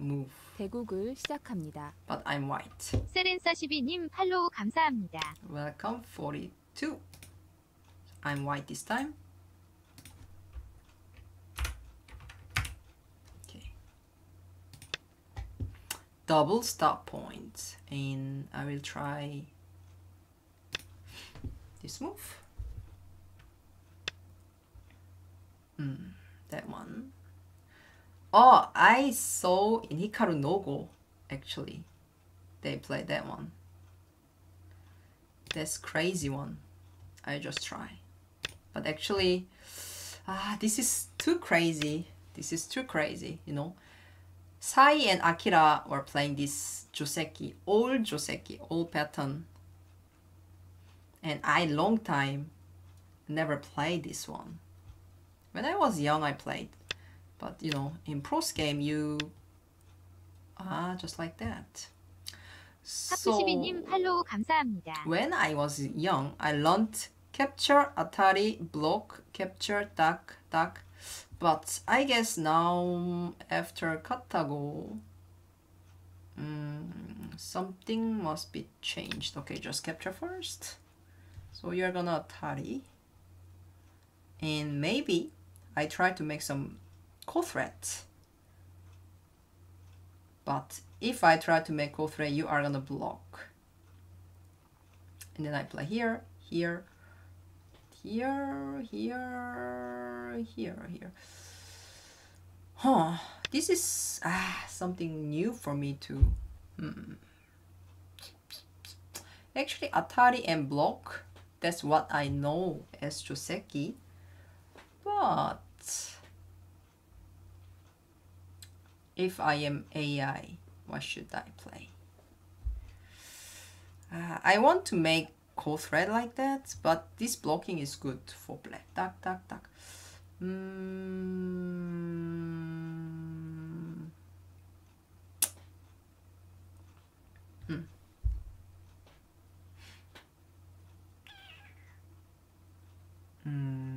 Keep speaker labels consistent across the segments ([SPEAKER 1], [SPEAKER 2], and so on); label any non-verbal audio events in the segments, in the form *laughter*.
[SPEAKER 1] move.
[SPEAKER 2] 대국을 시작합니다.
[SPEAKER 1] But I'm white.
[SPEAKER 3] 세렌사12님 팔로우 감사합니다.
[SPEAKER 1] Welcome 42. I'm white this time. Okay. Double stop points. And I will try this move. Hmm, that one. Oh, I saw in Hikaru no Go actually. They played that one. That's crazy one. I just try. But actually, ah, this is too crazy. This is too crazy, you know. Sai and Akira were playing this Joseki, old Joseki, old pattern. And I long time never played this one. When I was young, I played. But you know, in pros game, you are just like that. So, when I was young, I learned capture, Atari, block, capture, duck, duck. But I guess now, after KataGo, um, something must be changed. Okay, just capture first. So you're gonna Atari. And maybe I try to make some ko threat. But if I try to make ko threat, you are gonna block. And then I play here, here, here, here, here, here. Huh. This is ah, something new for me too. Hmm. Actually, Atari and block, that's what I know as Joseki. But if I am AI, what should I play? Uh, I want to make ko threat like that, but this blocking is good for black. Duck, duck, duck. Mm. Hmm. Mm.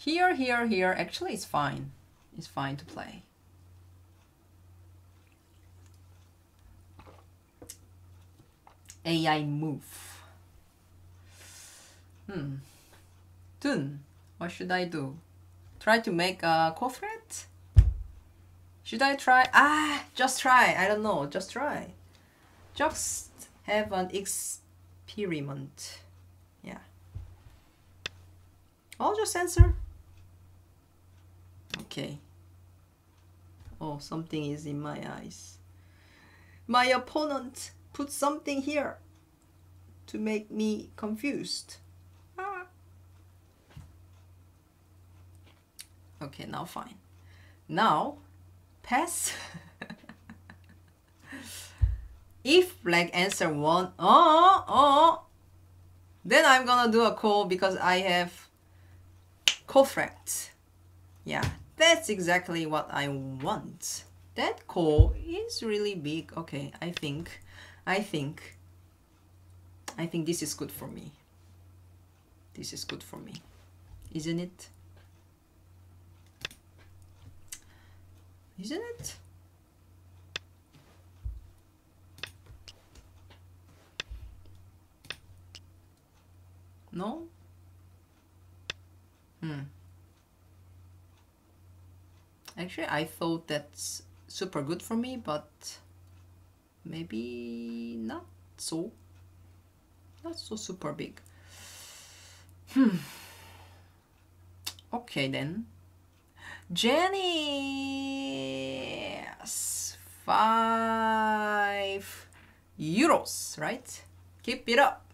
[SPEAKER 1] Here, here, here. Actually, it's fine. It's fine to play. AI move. Hmm. Dun. What should I do? Try to make a threat? Should I try? Ah, just try. I don't know. Just try. Just have an experiment. Yeah. I'll just answer. Okay. Oh, something is in my eyes. My opponent put something here to make me confused. Ah. Okay, now fine. Now, pass. *laughs* if black answer one, oh, oh, then I'm gonna do a ko because I have threat. Yeah, that's exactly what I want. That ko is really big. Okay, I think, I think, I think this is good for me. This is good for me, isn't it? Isn't it? No? Hmm. Actually, I thought that's super good for me, but maybe not so. Not so super big. Hmm. Okay then. Jenny, five euros, right? Keep it up.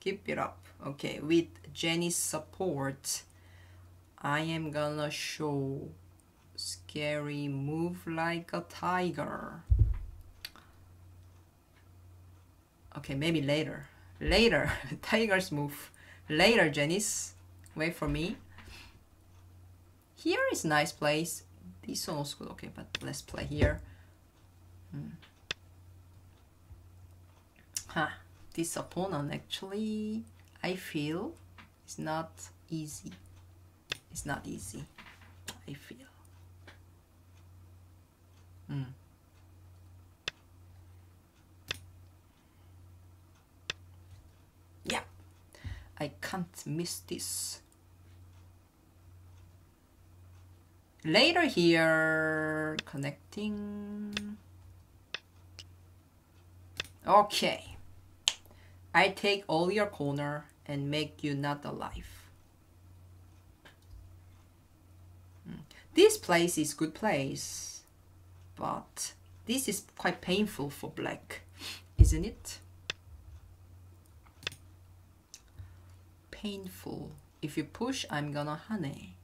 [SPEAKER 1] Keep it up. Okay, with Jenny's support, I am gonna show scary move like a tiger. Okay, maybe later. Later, *laughs* tigers move. Later, Janice. Wait for me. Here is nice place. This one also good. Okay, but let's play here. Hmm. Huh. This opponent actually, I feel, it's not easy. It's not easy. I feel. Mm. Yeah, I can't miss this. Later here, connecting. Okay. I take all your corner and make you not alive. Hmm. This place is good place, but this is quite painful for black, isn't it? Painful. If you push, I'm gonna Hane.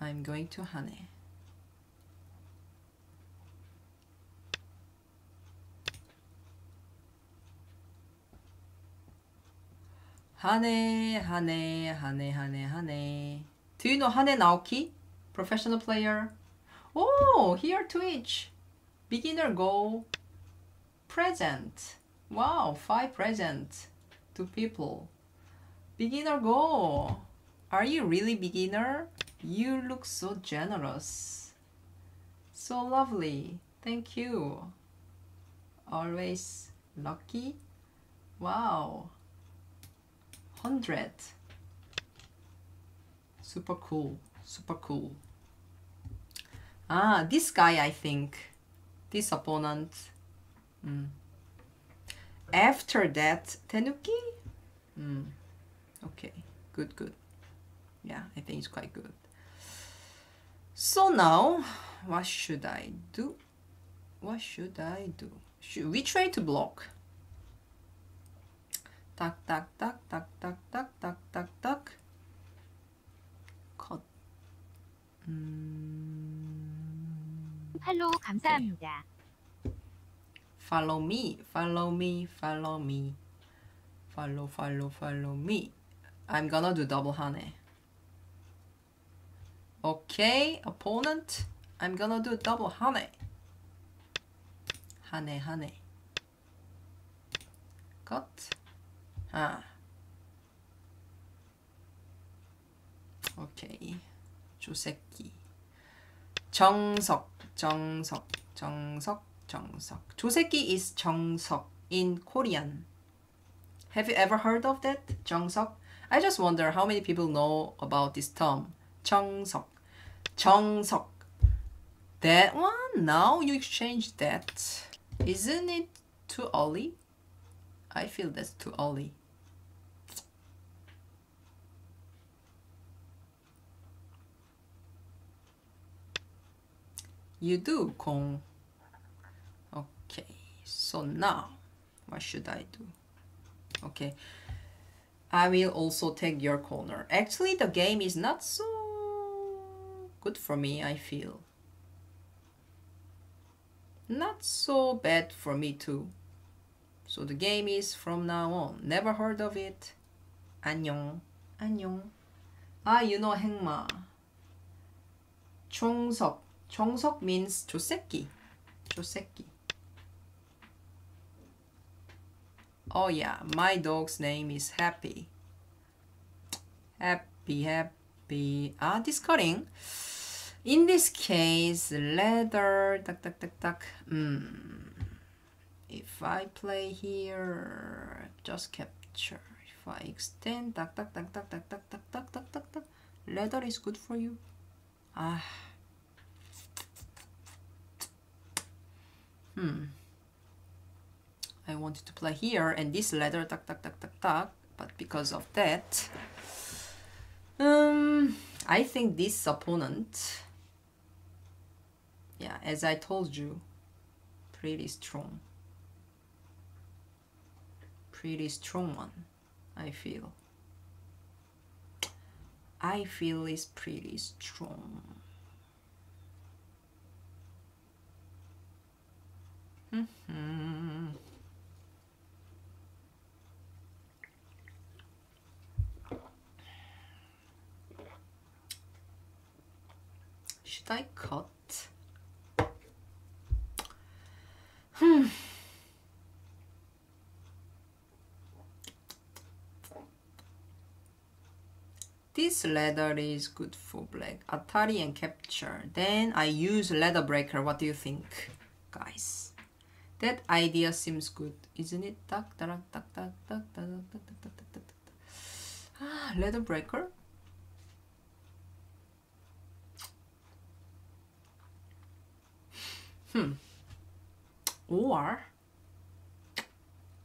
[SPEAKER 1] I'm going to honey. Hane, Hane, Hane, Hane, Hane. Do you know Hane Naoki? Professional player. Oh, here Twitch. Beginner goal. Present. Wow, five present to people. Beginner goal. Are you really beginner? You look so generous. So lovely. Thank you. Always lucky. Wow. 100. Super cool. Super cool. Ah, this guy, I think. This opponent. Mm. After that, Tenuki? Mm. Okay, good, good. Yeah, I think it's quite good. So now, what should I do? What should I do? Should we try to block? Tak, tak, tak, tak, tak, tak, tak, tak, tak. 컷. 음...
[SPEAKER 3] 팔로우 감사합니다.
[SPEAKER 1] Follow me, follow me, follow me. Follow, follow, follow me. I'm gonna do double honey. Okay, opponent. I'm gonna do double honey. honey, honey. Cut. Ah. Okay. 조새끼. 정석, 정석, 정석, 정석. 조새끼 is 정석 in Korean. Have you ever heard of that? 정석? I just wonder how many people know about this term. 정석. 정석. That one? Now you exchange that. Isn't it too early? I feel that's too early. You do, Kong. Okay, so now what should I do? Okay, I will also take your corner. Actually, the game is not so good for me, I feel. Not so bad for me too. So the game is from now on. Never heard of it. 안녕. 안녕. Ah, you know 행마. 총석. 정석 means 조새끼. 조새끼. Oh yeah, my dog's name is Happy. Happy, happy. Ah, discarding. In this case, ladder. Duck, duck, duck, duck. Mm. If I play here, just capture. If I extend, duck, duck, duck, duck, duck, duck, duck, duck, duck, duck, duck. Ladder is good for you. Ah. Hmm. I wanted to play here and this ladder, tak, tak, tak, tak, tak. But because of that, um, I think this opponent, yeah, as I told you, pretty strong. Pretty strong one, I feel. I feel is pretty strong. Mhm. Should I cut? Hmm. This ladder is good for black. Atari and capture. Then I use ladder breaker. What do you think, guys? That idea seems good, isn't it? Tak, tak, tak, tak, tak, tak, tak, tak, tak, tak, tak. Ah, ladder breaker. Hmm. Or,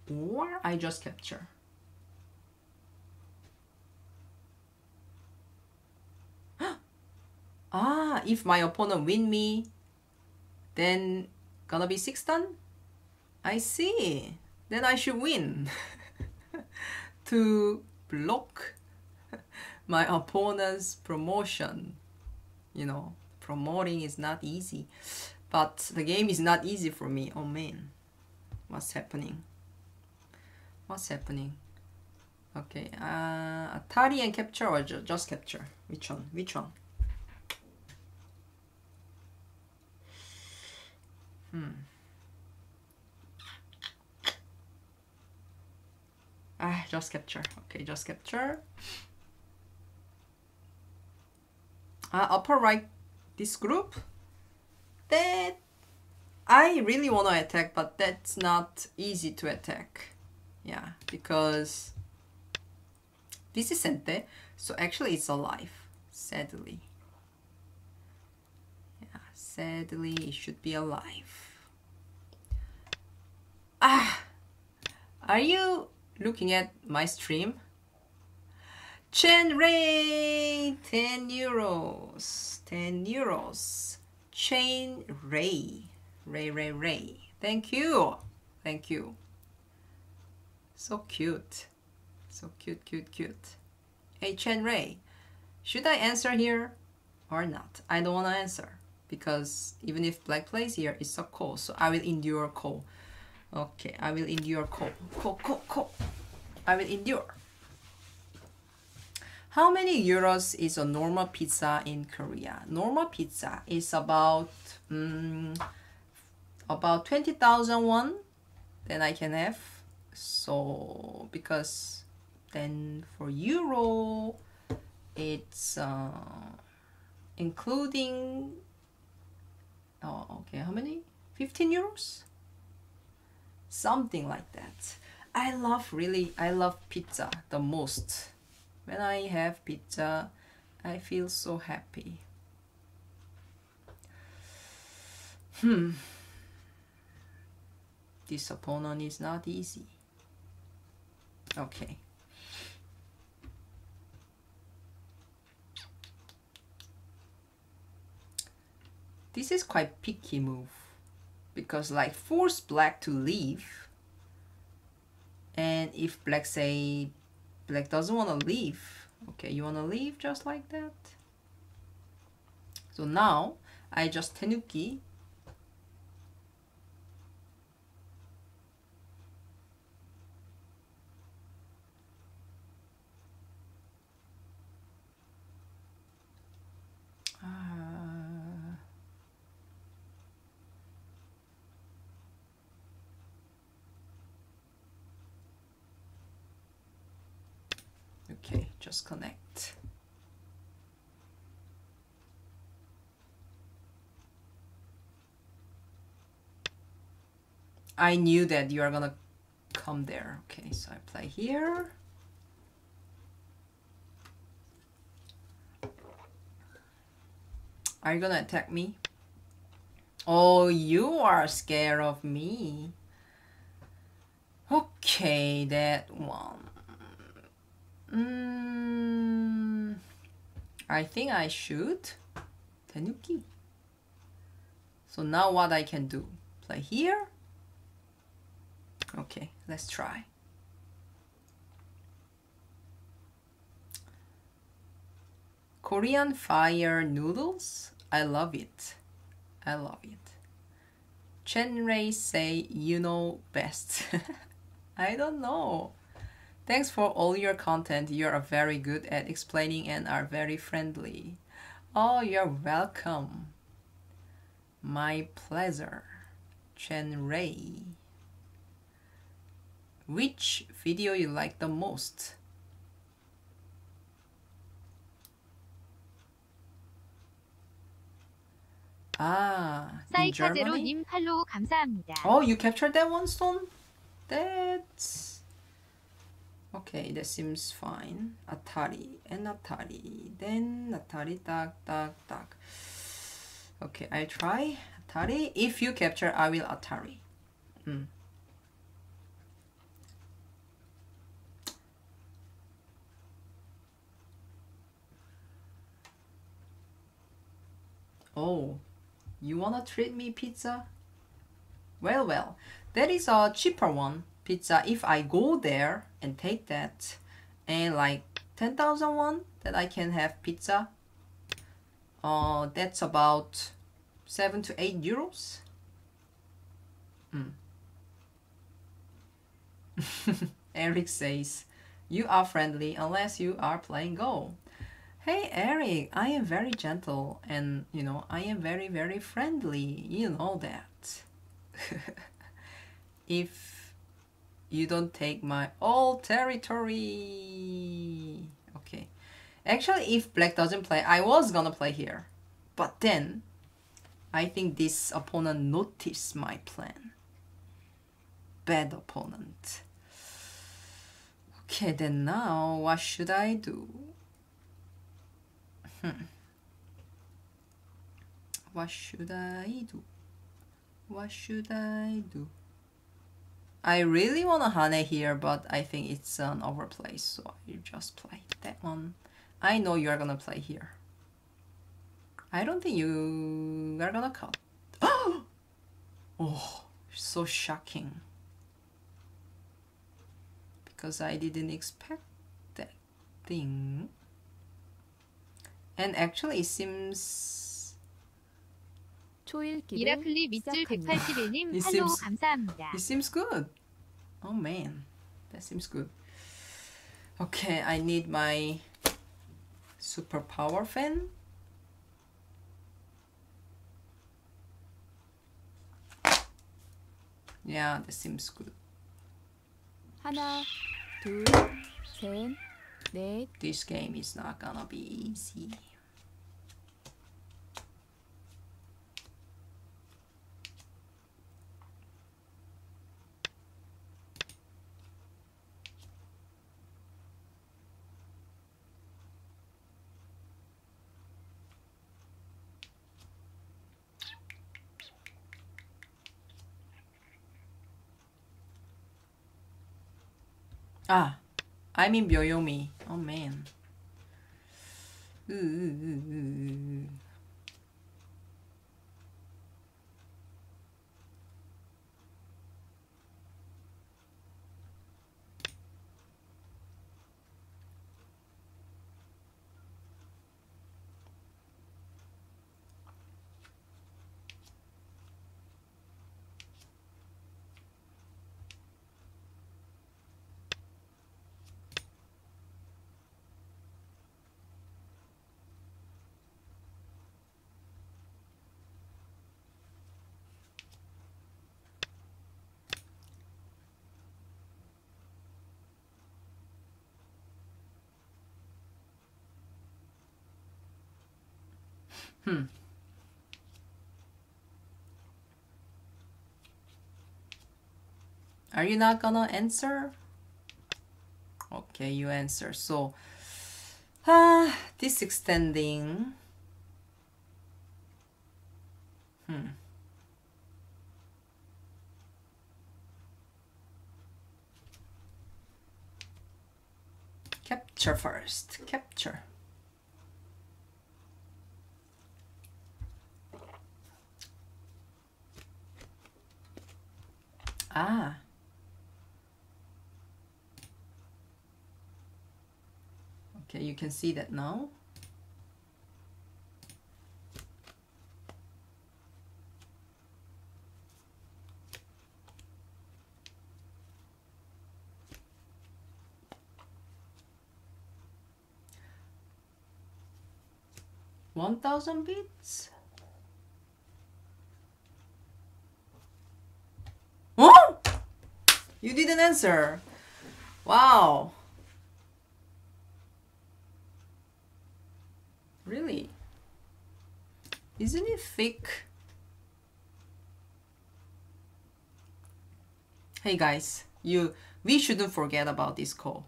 [SPEAKER 1] or I just capture. ah, if my opponent win me, then gonna be six dan? I see. Then I should win. *laughs* to block *laughs* my opponent's promotion. You know, promoting is not easy. But the game is not easy for me. Oh man. What's happening? What's happening? Okay, uh, Atari and capture or ju- just capture? Which one? Which one? Hmm. Ah, just capture. Okay, just capture. Uh, upper right, this group. That I really want to attack, but that's not easy to attack. Yeah, because this is Sente, so actually it's alive. Sadly. Yeah, sadly it should be alive. Ah, are you looking at my stream? Chen Ray, 10 euros, 10 euros. Chen Ray, Ray, Ray, Ray. Thank you, thank you. So cute, so cute, cute, cute. Hey Chen Ray, should I answer here or not? I don't want to answer because even if black plays here, it's a ko, so I will endure ko. Okay, I will endure ko, ko, ko. I will endure. How many euros is a normal pizza in Korea? Normal pizza is about mm, about twenty thousand won. Then I can have. So because then for euro, it's uh, including. Oh, okay. How many? Fifteen euros. Something like that. I love really. I love pizza the most. When I have pizza, I feel so happy. Hmm. This opponent is not easy. Okay. This is quite picky move because like force black to leave. And if black say black doesn't want to leave okay you want to leave just like that? So now I just tenuki Okay, just connect. I knew that you are gonna come there. Okay, so I play here. Are you gonna attack me? Oh, you are scared of me. Okay, that one. Mm, I think I should. Tenuki. So now what I can do? Play here. Okay, let's try. Korean fire noodles. I love it. I love it. Chen Ray say you know best. *laughs* I don't know. Thanks for all your content. You are very good at explaining and are very friendly. Oh, you're welcome. My pleasure. Chen Ray. Which video you like the most? Ah, in Germany? Oh, you captured that one, Stone? That's okay. That seems fine. Atari and Atari. Then Atari. Tak tak tak. Okay, I try Atari. If you capture, I will Atari. Mm. Oh, you wanna treat me pizza? Well, well, that is a cheaper one pizza. If I go there and take that, and like ten thousand one that I can have pizza. Uh, that's about seven to eight euros. Mm. *laughs* Eric says, "You are friendly unless you are playing Go." Hey Eric, I am very gentle and you know I am very very friendly. You know that. *laughs* if you don't take my all territory. Okay. Actually, if black doesn't play, I was gonna play here. But then, I think this opponent noticed my plan. Bad opponent. Okay, then now what should I do? Hmm. What should I do? What should I do? I really want a Hane here, but I think it's an overplay, so you just play that one. I know you're gonna play here. I don't think you are gonna cut. *gasps* oh, so shocking. Because I didn't expect that thing. And actually it seems
[SPEAKER 3] 미라클리 밑줄
[SPEAKER 2] 시작합니다.
[SPEAKER 3] 181님
[SPEAKER 1] It
[SPEAKER 3] 팔로우
[SPEAKER 1] seems-
[SPEAKER 3] 감사합니다.
[SPEAKER 1] It seems good. Oh man, that seems good. Okay, I need my superpower fan. Yeah, that seems good.
[SPEAKER 2] 하나, 둘, 셋, 넷,
[SPEAKER 1] This game is not gonna be easy. Ah, I'm in Byoyomi. Oh man. Ooh, Hmm. Are you not gonna answer? Okay, you answer. So, ah, this extending. Hmm. Capture first. Capture. Ah. Okay, you can see that now. One thousand bits? You didn't answer. Wow. Really? Isn't it thick? Hey guys, you we shouldn't forget about this ko.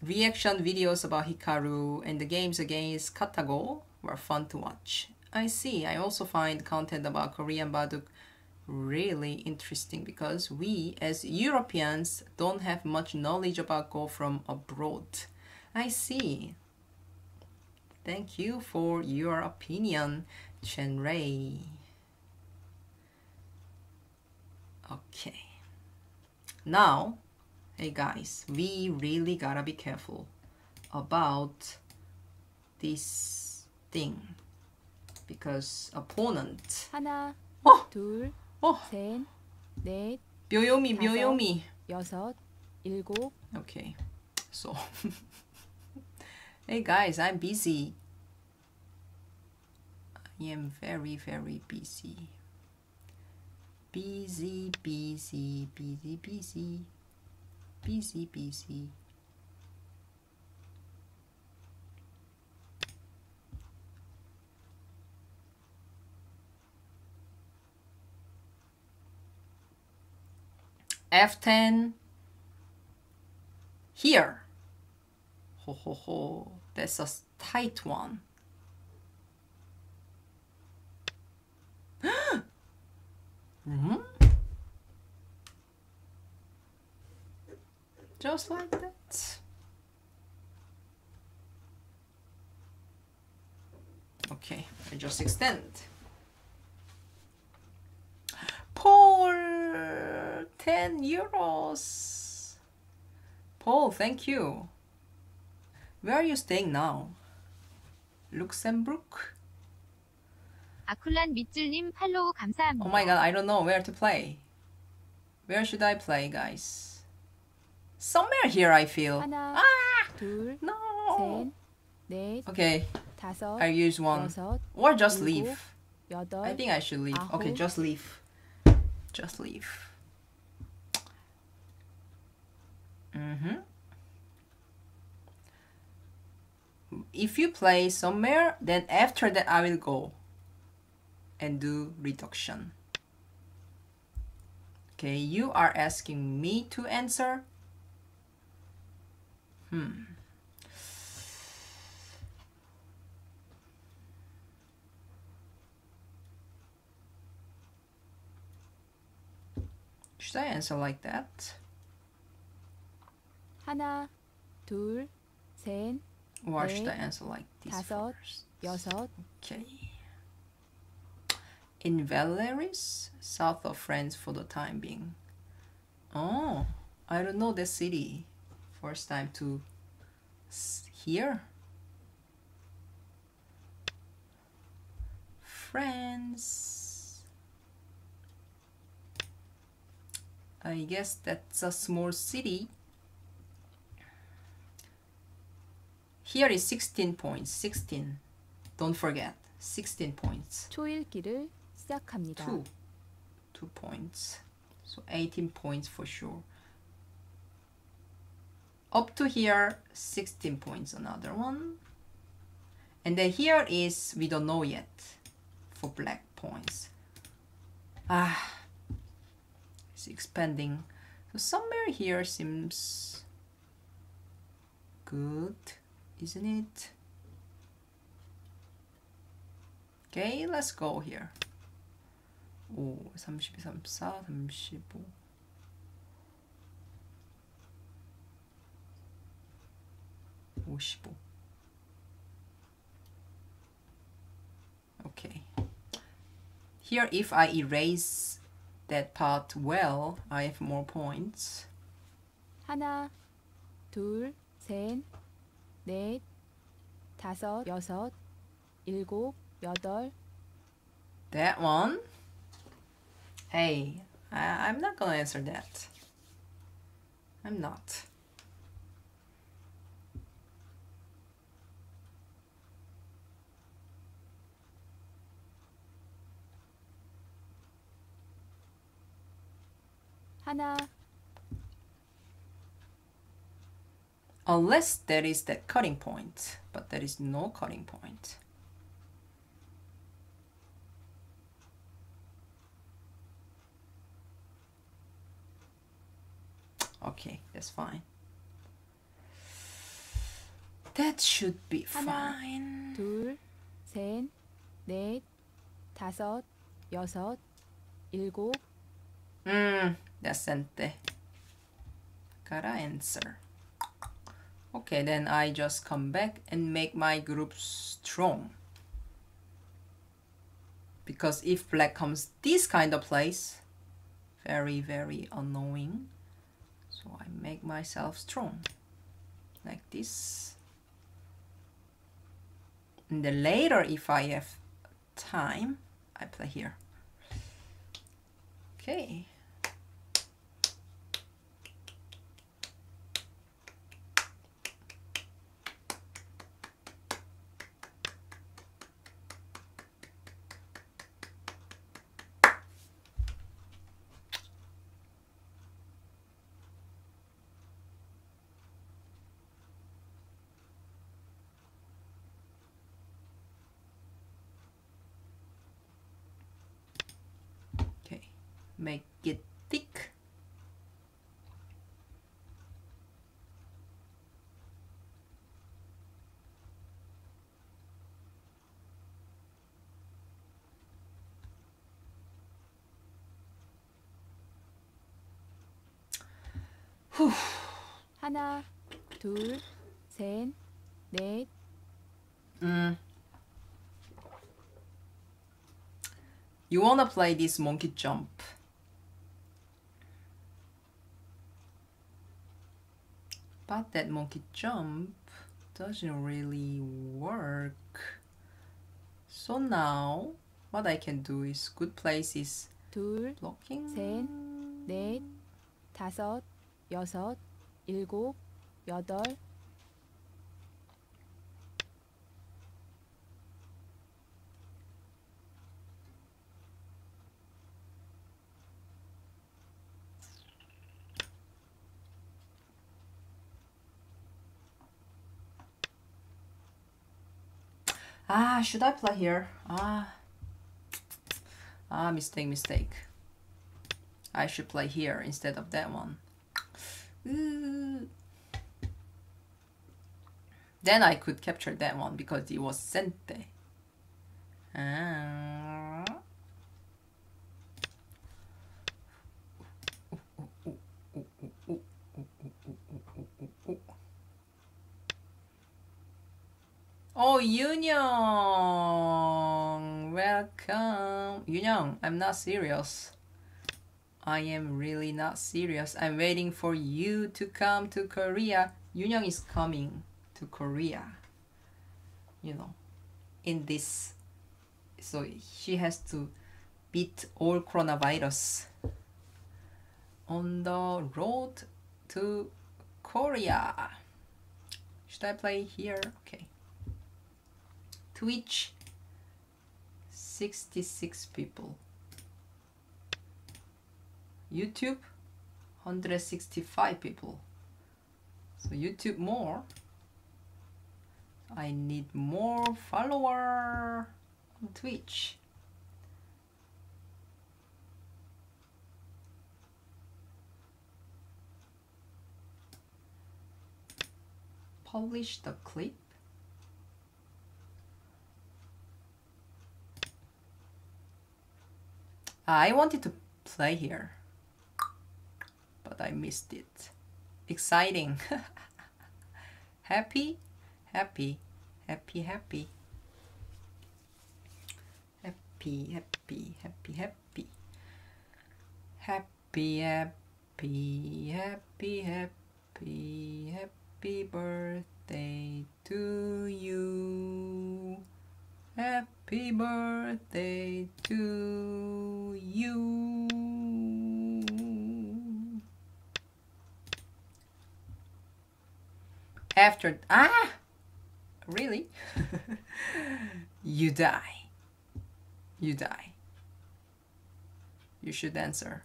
[SPEAKER 1] Reaction videos about Hikaru and the games against KataGo were fun to watch. I see, I also find content about Korean Baduk really interesting because we as Europeans don't have much knowledge about Go from abroad. I see. Thank you for your opinion, Chen Rei. Okay. Now, hey guys, we really gotta be careful about this thing because opponent.
[SPEAKER 2] 하나,
[SPEAKER 1] 어,
[SPEAKER 2] 둘,
[SPEAKER 1] 어,
[SPEAKER 2] 셋, 넷,
[SPEAKER 1] 묘요미,
[SPEAKER 2] 다섯.
[SPEAKER 1] 묘요미.
[SPEAKER 2] 여섯, 일곱,
[SPEAKER 1] Okay, so *laughs* hey guys, I'm busy. I am very, very busy. Busy, busy, busy, busy, busy, busy. F10 here. Ho ho ho, that's a tight one. *gasps* hmm? Just like that. Okay, I just extend. Paul, 10 euros. Paul, thank you. Where are you staying now? Luxembourg?
[SPEAKER 3] 아쿨란 밑줄님 팔로우 감사합니다.
[SPEAKER 1] Oh my god, I don't know where to play. Where should I play, guys? Somewhere here, I feel.
[SPEAKER 2] 하나,
[SPEAKER 1] Ah!
[SPEAKER 2] 둘,
[SPEAKER 1] No!
[SPEAKER 2] 셋, 넷,
[SPEAKER 1] Okay,
[SPEAKER 2] 다섯,
[SPEAKER 1] I use one.
[SPEAKER 2] 여섯,
[SPEAKER 1] Or just
[SPEAKER 2] 일곱,
[SPEAKER 1] leave. I
[SPEAKER 2] 여덟,
[SPEAKER 1] think I should leave. Okay,
[SPEAKER 2] 아홉.
[SPEAKER 1] just leave. Just leave. Mm-hmm. If you play somewhere, then after that I will go and do reduction. Okay, you are asking me to answer? Hmm. Should I answer like that?
[SPEAKER 2] 하나, 둘, 셋,
[SPEAKER 1] Or should I
[SPEAKER 2] 네,
[SPEAKER 1] answer like this
[SPEAKER 2] 다섯,
[SPEAKER 1] first?
[SPEAKER 2] 여섯,
[SPEAKER 1] Okay. In Valeris, south of France for the time being. Oh, I don't know the city. First time to s- hear. France. I guess that's a small city. Here is 16 points. 16. Don't forget. 16 points.
[SPEAKER 2] 초읽기를 시작합니다.
[SPEAKER 1] Two. Two points. So 18 points for sure. Up to here, 16 points. Another one. And then here is, we don't know yet for black points. Ah, it's expanding. So somewhere here seems good, isn't it? Okay, let's go here. 5, 32, 34, 35. 오십오. Okay. Here, if I erase that part well, I have more points.
[SPEAKER 2] 하나, 둘, 셋, 넷, 다섯, 여섯, 일곱, 여덟,
[SPEAKER 1] That one. Hey, I, I'm not gonna answer that. I'm not.
[SPEAKER 2] 하나,
[SPEAKER 1] Unless there is that cutting point, but there is no cutting point. Okay, that's fine. That should be
[SPEAKER 2] 하나,
[SPEAKER 1] fine.
[SPEAKER 2] 둘, 셋, 넷, 다섯, 여섯, 일곱,
[SPEAKER 1] Mm, decente. Gotta answer. Okay, then I just come back and make my group strong. Because if black comes this kind of place, very, very annoying. So I make myself strong. Like this. And then later, if I have time, I play here. Okay, make it thick. *sighs*
[SPEAKER 2] 하나, 둘, 셋, 넷,
[SPEAKER 1] Mm. You wanna play this monkey jump? But that monkey jump doesn't really work. So now, what I can do is good place is
[SPEAKER 2] 둘,
[SPEAKER 1] blocking.
[SPEAKER 2] 셋, 넷, 다섯, 여섯, 일곱, 여덟,
[SPEAKER 1] Ah, should I play here? Ah. Ah, mistake, mistake. I should play here instead of that one. Then I could capture that one because it was Sente. Ah. Oh, Yoon welcome. Yoon I'm not serious. I am really not serious. I'm waiting for you to come to Korea. Yoon is coming to Korea. You know, in this. So she has to beat all coronavirus on the road to Korea. Should I play here? Okay. Twitch 66 people. YouTube 165 people. So YouTube more. I need more follower on Twitch. Publish the clip. I wanted to play here, but I missed it. Exciting. *laughs* happy, happy, happy, happy. Happy, happy, happy, happy. Happy, happy, happy, happy, happy birthday to you. Happy birthday to you. After ah, really? you die. You die. You should answer.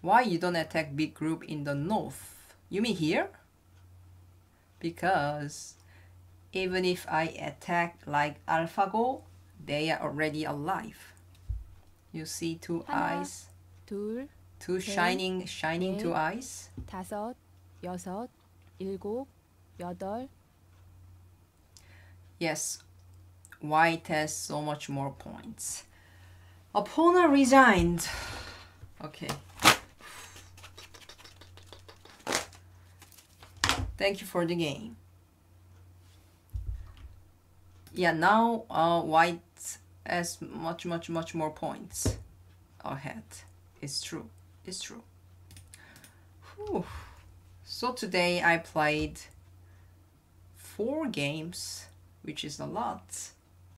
[SPEAKER 1] Why you don't attack big group in the north? You mean here? Because even if I attack like AlphaGo, they are already alive. You see two
[SPEAKER 2] 하나.
[SPEAKER 1] eyes,
[SPEAKER 2] 둘,
[SPEAKER 1] Two
[SPEAKER 2] 네.
[SPEAKER 1] shining, shining
[SPEAKER 2] 네.
[SPEAKER 1] two eyes.
[SPEAKER 2] 다섯, 여섯, 일곱, 여덟,
[SPEAKER 1] Yes, white has so much more points. Opponent resigned. Okay. Thank you for the game. Yeah, now uh, white has much, much, much more points ahead. It's true. It's true. Whew. So today I played four games, which is a lot.